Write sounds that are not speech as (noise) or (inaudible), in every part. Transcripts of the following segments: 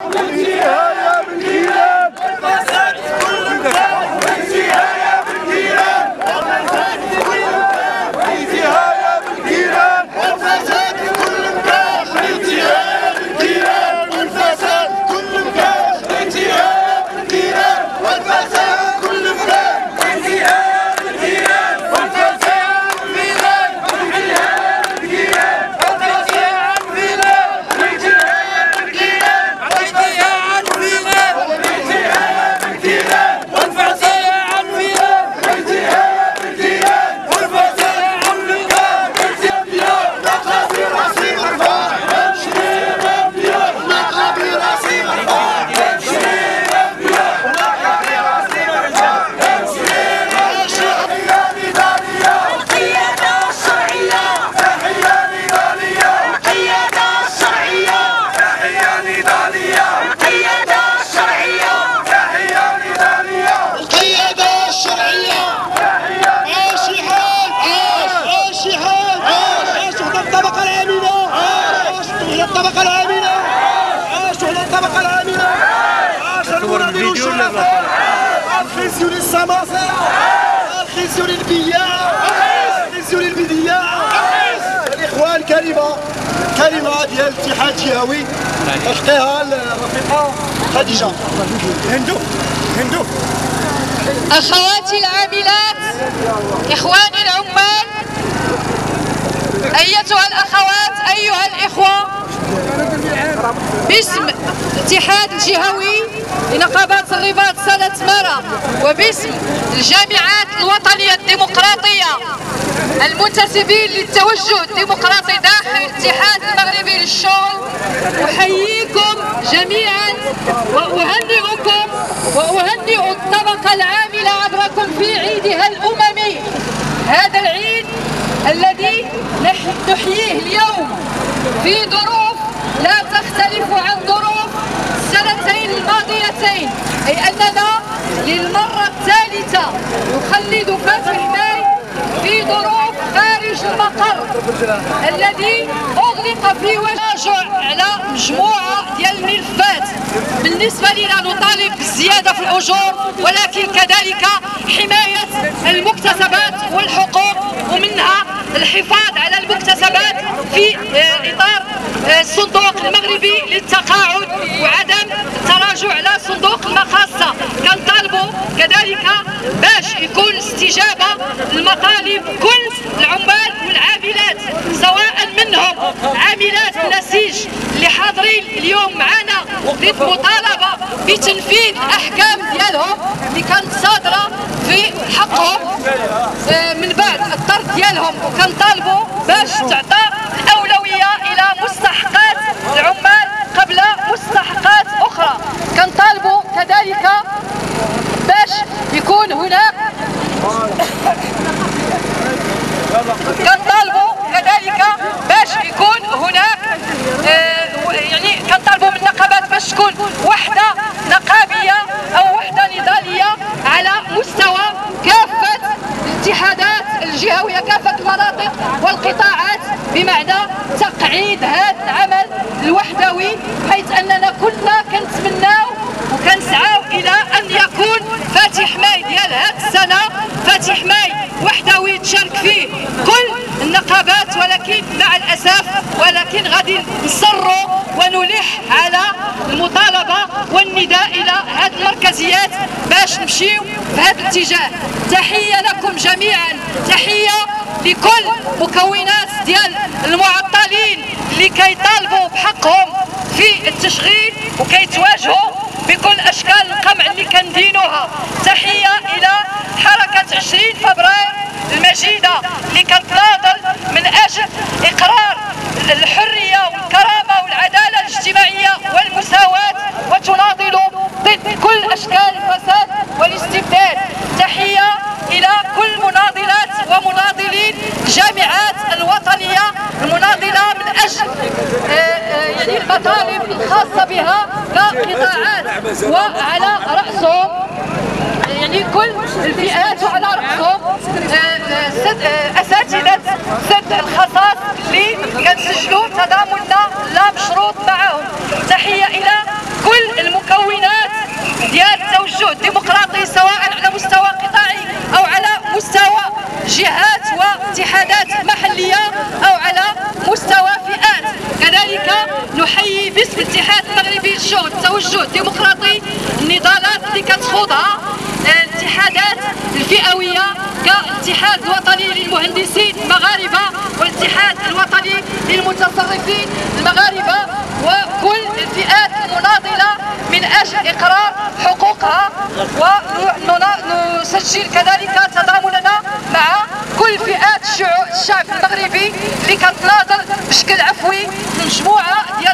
Luciano! الجهوي تحكيها الرفيقة خديجة. هندو هندو. أخواتي العاملات إخواني العمال أيتها الأخوات أيها الإخوة. باسم الاتحاد الجهوي لنقابات الرباط سنة مرة وباسم الجامعات الوطنية الديمقراطية. المنتسبين للتوجه الديمقراطي داخل الاتحاد المغربي للشغل أحييكم جميعا وأهنئكم وأهنئ الطبقة العاملة عبركم في عيدها الأممي. هذا العيد الذي نحييه اليوم في ظروف لا تختلف عن ظروف السنتين الماضيتين أي أننا للمرة الثالثة نخلد فتح ماي في ظروف خارج المقر الذي أغلق فيه وراجع على مجموعة ديال الملفات. بالنسبة لنا نطالب بالزيادة في الأجور ولكن كذلك حماية المكتسبات والحقوق ومنها الحفاظ على المكتسبات في إطار الصندوق المغربي للتقاعد وعدم التراجع على صندوق المخاصة كنطالبوا كذلك باش يكون استجابة لمطالب كل العمال والعاملات سواء منهم عاملات النسيج اللي حاضرين اليوم معنا للمطالبة بتنفيذ الأحكام ديالهم اللي كانت صادرة في حقهم آه، من بعد الطرد ديالهم وكنطالبوا باش تعطى الأولوية إلى مستحقات العمال قبل مستحقات أخرى كنطالبوا كذلك باش يكون هناك كنطالبوا كذلك باش يكون هناك آه، يعني كنطالبوا من النقابات باش تكون وحده نقابيه أو وحده نضاليه على مستوى كافه الاتحادات الجهويه كافه المناطق والقطاعات بمعنى تقعيد هذا العمل الوحدوي حيث أننا كلنا كنتمناو وكنسعاو إلى أن يكون فاتح ماي ديال هذه السنة فاتح ماي وحدوي تشارك فيه كل النقابات ولكن مع الأسف ولكن غادي نصروا ونلح على المطالبة والنداء إلى هذه المركزيات باش نمشيو في هذا الاتجاه. تحية لكم جميعا. تحية لكل مكونات ديال المعطلين اللي كيطالبوا بحقهم في التشغيل وكيتواجهوا بكل أشكال القمع اللي كندينوها. تحية إلى حركة 20 فبراير المجيدة اللي كتناضل من أجل إقرار الحرية والكرامة والعدالة الاجتماعية والمساواة وتناضل ضد كل أشكال الفساد والاستبداد. تحية الجامعات الوطنية المناضلة من أجل آه، آه، يعني المطالب الخاصة بها كقطاعات وعلى رأسهم يعني كل الفئات وعلى رأسهم آه، أساتذة سد الخصاص اللي كنسجلوا تضامننا لا مشروط معهم. تحية إلى كل المكونات ديال التوجه الديمقراطي سواء على مستوى قطاعي أو على الفئوية كالاتحاد الوطني للمهندسين المغاربة والاتحاد الوطني للمتصرفين المغاربة وكل الفئات المناضلة من أجل إقرار حقوقها ونسجل كذلك تضامننا مع كل فئات الشعب المغربي اللي كتناضل بشكل عفوي في مجموعه ديال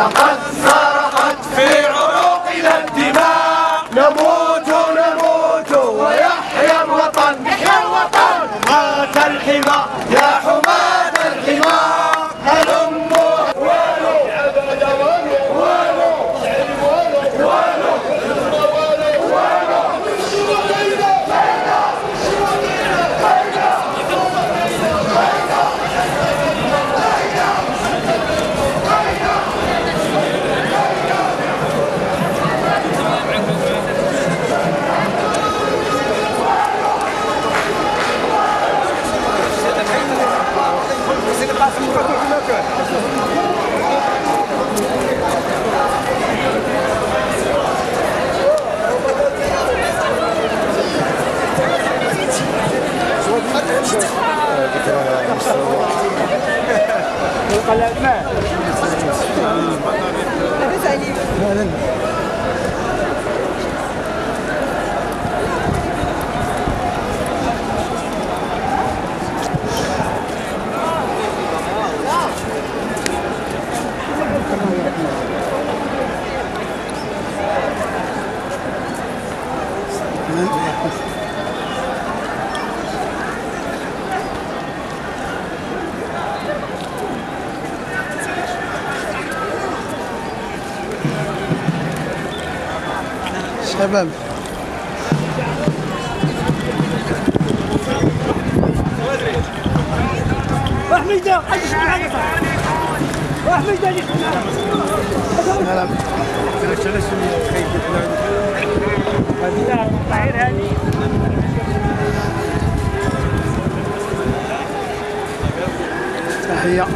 لقد صرخت في عروقنا الدماء. نموت وحميدة وحميدة تحية.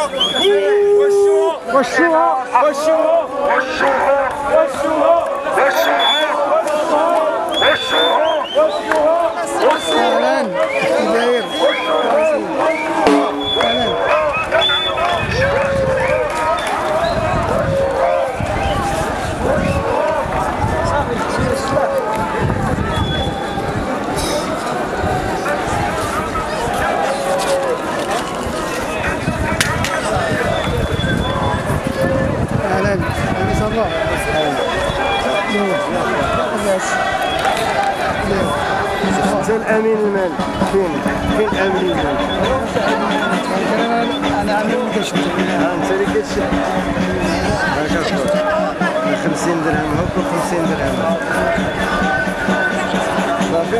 我希望我希望我希望我希望 انت الامين المال فين فين امين المال انا عامل كشف ها انت اللي كتشوف ها كتشوف 50 درهم هوك 50 درهم صافي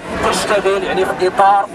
تشتغل يعني في اطار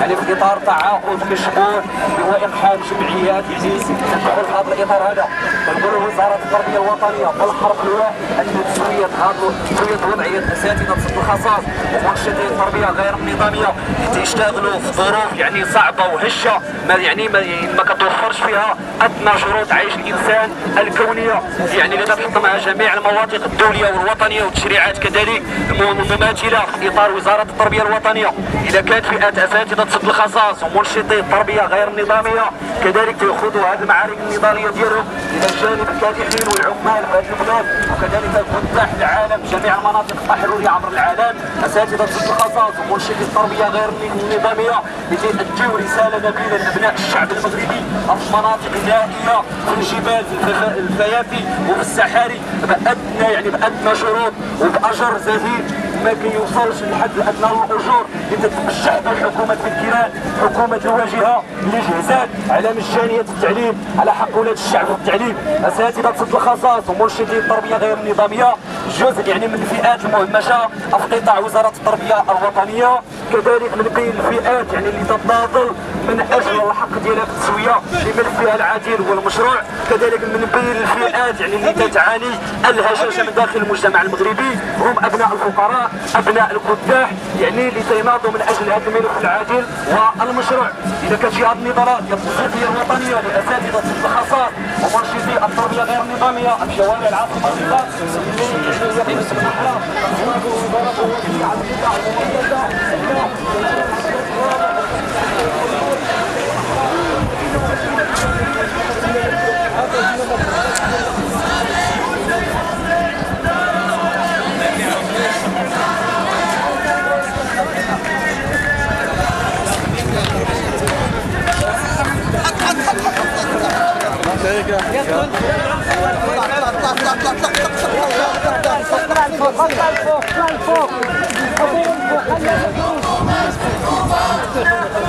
يعني في إطار تعاقد مشبوه هو اقحام جمعيات. يعني تدخل في هذا الإطار هذا؟ كنقولوا وزارة التربية الوطنية الحرب الاولى ان تسوية هذا تسوية وضعيه أساتذة الخصاص ومرشدي التربية غير النظامية. تيشتغلوا في ظروف يعني صعبة وهشة ما يعني ما, ما كتوفرش فيها أدنى شروط عيش الإنسان الكونية. يعني اللي تحط مع جميع المواثيق الدولية والوطنية والتشريعات كذلك المماثله في إطار وزارة التربية الوطنيه اذا كانت فئات اساتذه الخصاص ومرشدي التربية غير النظامية. كذلك تاخذوا هذه المعارك النضاليه ديالهم إلى جانب الكادحين والعمال في هذه البلاد. وكذلك الفتاح العالم جميع المناطق التحرريه عبر العالم. اساتذه الخصاص ومرشدي التربية غير النظامية. لكي يؤدوا رسالة نبيلة لأبناء الشعب المغربي. في المناطق النائيه في الجبال في الفيافي وفي الصحاري بأدنى يعني بأدنى شروط وبأجر زهيد ما كيوصلش لحد الادنى للاجور اللي تتبجح به حكومه الكيران حكومة الواجهة اللي جهزات على مجانيه التعليم على حق ولاد الشعب في التعليم. أساتذة الخصاص ومرشدين التربية غير النظامية. جزء يعني من الفئات المهمشة في قطاع وزارة التربية الوطنية. كذلك من بين الفئات يعني اللي تتناضل من أجل الحق ديالها في التسوية لملفها العادل والمشروع. كذلك من بين الفئات يعني اللي تتعاني الهشاشة من داخل المجتمع المغربي. هم أبناء الفقراء أبناء الكداح يعني اللي تيناضوا من أجل هذا الملف العادل والمشروع. إذا كانت شي هذه النضالات ديال الوظيفيه الوطنية لأساتذة الخصائص ومرشدي التربيه غير النظامية في شوارع العاصمه اللي يقصد الأحرار. وزاره الوكيل على القطاع المميزه Bravo! No. (laughs)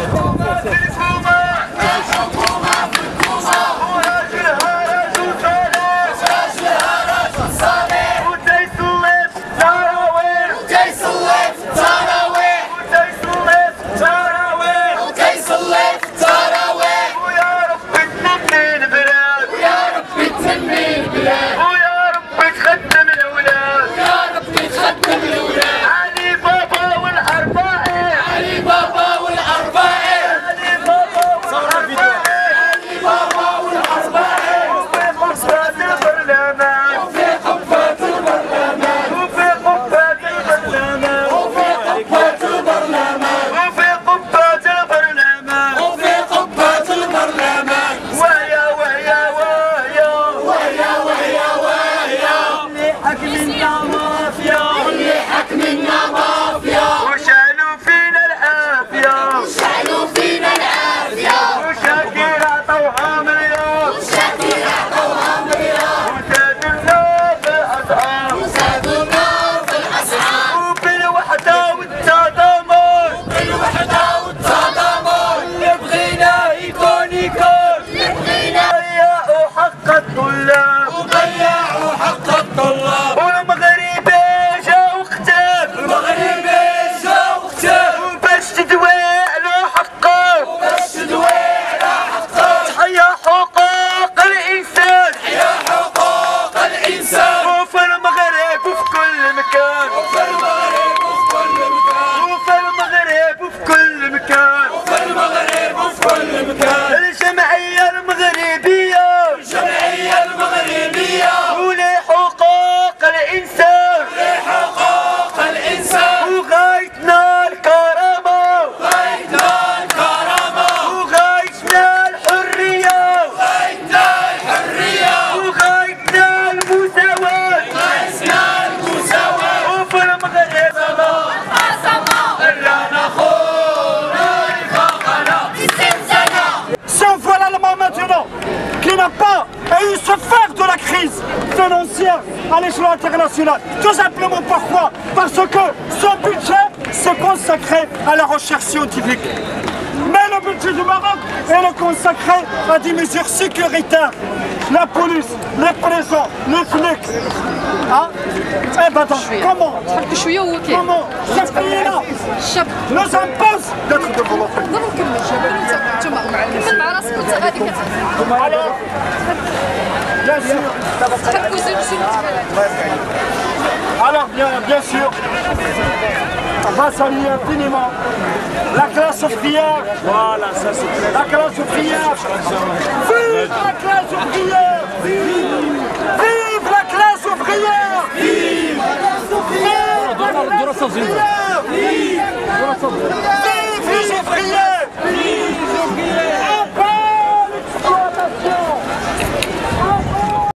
pas eu se faire de la crise financière à l'échelon international, tout simplement pourquoi? Parce que son budget se consacrer à la recherche scientifique mais le budget du Maroc est le consacré à des mesures sécuritaires. La police, les prisons, les flics. Hein Eh ben comment Comment ce pays-là nous impose d'être développé Alors, bien sûr. Alors, bien, bien sûr va saluer infiniment. La classe ouvrière. Voilà, ça c'est La classe ouvrière. Vive la classe ouvrière. Vive la classe ouvrière. Vive la classe ouvrière. Vive la classe ouvrière. Vive les ouvriers.